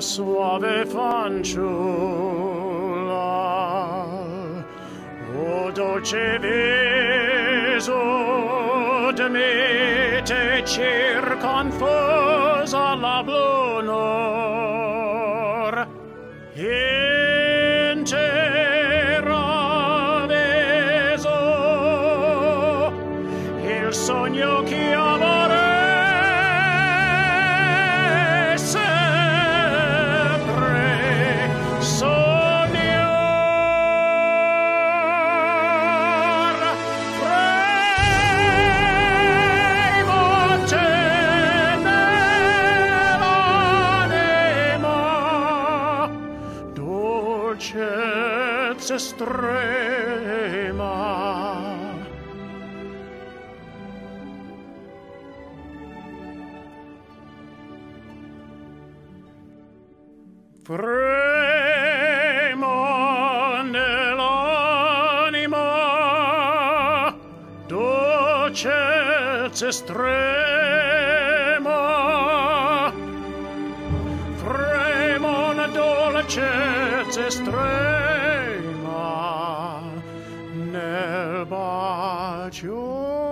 soave fanciulla, o dolce viso de me te circonfosa la blonor, intera veso il sogno che dolcezza estrema Fremo nell'anima, dolcezza estrema. Dolcezza estrema nel bacio